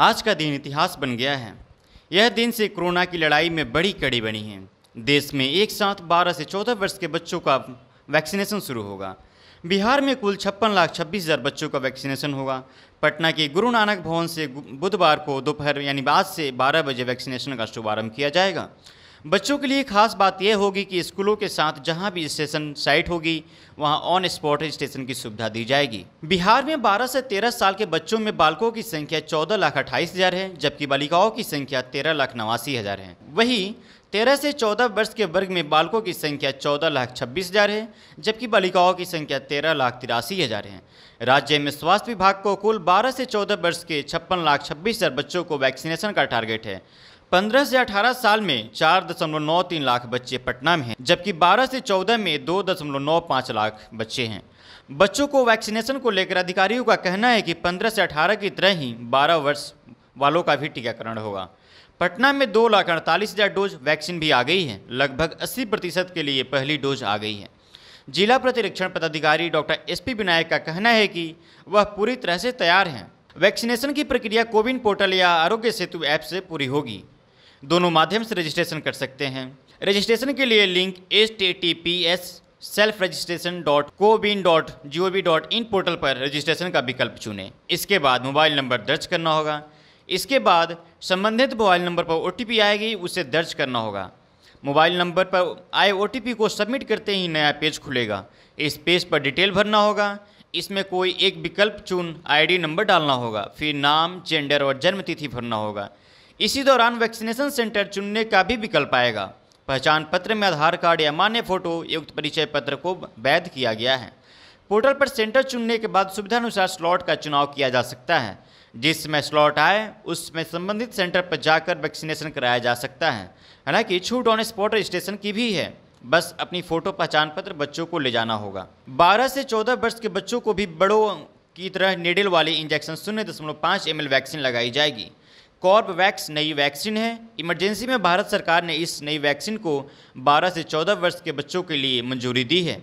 आज का दिन इतिहास बन गया है। यह दिन से कोरोना की लड़ाई में बड़ी कड़ी बनी है। देश में एक साथ 12 से 14 वर्ष के बच्चों का वैक्सीनेशन शुरू होगा। बिहार में कुल छप्पन लाख छब्बीस हज़ार बच्चों का वैक्सीनेशन होगा। पटना के गुरु नानक भवन से बुधवार को दोपहर, यानी आज से 12 बजे वैक्सीनेशन का शुभारंभ किया जाएगा। बच्चों के लिए खास बात यह होगी कि स्कूलों के साथ जहाँ भी स्टेशन साइट होगी, वहाँ ऑन स्पॉट स्टेशन की सुविधा दी जाएगी। बिहार में 12 से 13 साल के बच्चों में बालकों की संख्या 14 लाख अट्ठाईस हज़ार है, जबकि बालिकाओं की संख्या 13 लाख नवासी हज़ार है। वहीं 13 से 14 वर्ष के वर्ग में बालकों की संख्या 14 लाख छब्बीस हज़ार है, जबकि बालिकाओं की संख्या 13 लाख तिरासी हज़ार है। राज्य में स्वास्थ्य विभाग को कुल 12 से 14 वर्ष के छप्पन लाख छब्बीस हज़ार बच्चों को वैक्सीनेशन का टारगेट है। 15 से 18 साल में चार दशमलव नौ तीन लाख बच्चे पटना में हैं, जबकि 12 से 14 में दो दशमलव नौ पाँच लाख बच्चे हैं। बच्चों को वैक्सीनेशन को लेकर अधिकारियों का कहना है कि 15 से 18 की तरह ही 12 वर्ष वालों का भी टीकाकरण होगा। पटना में दो लाख अड़तालीस हज़ार डोज वैक्सीन भी आ गई है। लगभग 80 प्रतिशत के लिए पहली डोज आ गई है। जिला प्रतिरक्षण पदाधिकारी डॉक्टर एस पी विनायक का कहना है कि वह पूरी तरह से तैयार हैं। वैक्सीनेशन की प्रक्रिया कोविन पोर्टल या आरोग्य सेतु ऐप से पूरी होगी। दोनों माध्यम से रजिस्ट्रेशन कर सकते हैं। रजिस्ट्रेशन के लिए link H T T P S self registration dot CoWIN dot G O V dot in portal पर रजिस्ट्रेशन का विकल्प चुनें। इसके बाद मोबाइल नंबर दर्ज करना होगा। इसके बाद संबंधित मोबाइल नंबर पर ओटीपी आएगी, उसे दर्ज करना होगा। मोबाइल नंबर पर आए ओटीपी को सबमिट करते ही नया पेज खुलेगा। इस पेज पर डिटेल भरना होगा। इसमें कोई एक विकल्प चुन आईडी नंबर डालना होगा। फिर नाम जेंडर और जन्म तिथि भरना होगा। इसी दौरान वैक्सीनेशन सेंटर चुनने का भी विकल्प आएगा। पहचान पत्र में आधार कार्ड या मान्य फ़ोटो, युक्त परिचय पत्र को वैध किया गया है। पोर्टल पर सेंटर चुनने के बाद सुविधानुसार स्लॉट का चुनाव किया जा सकता है। जिस समय स्लॉट आए, उसमें संबंधित सेंटर पर जाकर वैक्सीनेशन कराया जा सकता है। हालाँकि छूट ऑन स्पॉट रजिस्ट्रेशन की भी है। बस अपनी फ़ोटो पहचान पत्र बच्चों को ले जाना होगा। 12 से 14 वर्ष के बच्चों को भी बड़ों की तरह निडल वाली इंजेक्शन शून्य दशमलव पाँच एम वैक्सीन लगाई जाएगी। कॉर्बवैक्स नई वैक्सीन है। इमरजेंसी में भारत सरकार ने इस नई वैक्सीन को 12 से 14 वर्ष के बच्चों के लिए मंजूरी दी है।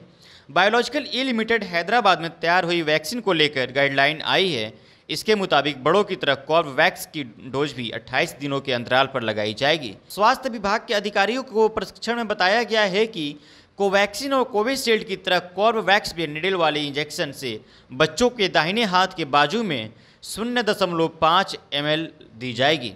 बायोलॉजिकल ई लिमिटेड हैदराबाद में तैयार हुई वैक्सीन को लेकर गाइडलाइन आई है। इसके मुताबिक बड़ों की तरह कॉर्बवैक्स की डोज भी 28 दिनों के अंतराल पर लगाई जाएगी। स्वास्थ्य विभाग के अधिकारियों को प्रशिक्षण में बताया गया है कि कोवैक्सीन और कोविशील्ड की तरह कॉर्बवैक्स भी निडल वाले इंजेक्शन से बच्चों के दाहिने हाथ के बाजू में शून्य दशमलव पाँच एम दी जाएगी।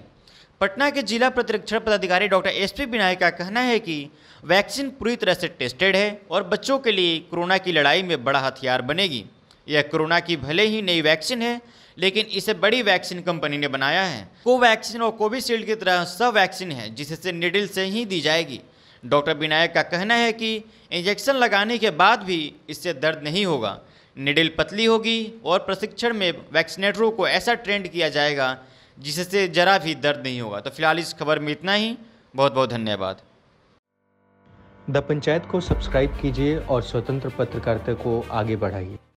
पटना के जिला प्रतिरक्षण पदाधिकारी डॉक्टर एस पी विनायक का कहना है कि वैक्सीन पूरी तरह से टेस्टेड है और बच्चों के लिए कोरोना की लड़ाई में बड़ा हथियार बनेगी। यह कोरोना की भले ही नई वैक्सीन है, लेकिन इसे बड़ी वैक्सीन कंपनी ने बनाया है। कोवैक्सीन और कोविशील्ड की तरह सब वैक्सीन है जिससे निडिल से ही दी जाएगी। डॉक्टर विनायक का कहना है कि इंजेक्शन लगाने के बाद भी इससे दर्द नहीं होगा। निडिल पतली होगी और प्रशिक्षण में वैक्सीनेटरों को ऐसा ट्रेंड किया जाएगा, जिससे जरा भी दर्द नहीं होगा। तो फ़िलहाल इस खबर में इतना ही। बहुत बहुत धन्यवाद। द पंचायत को सब्सक्राइब कीजिए और स्वतंत्र पत्रकारिता को आगे बढ़ाइए।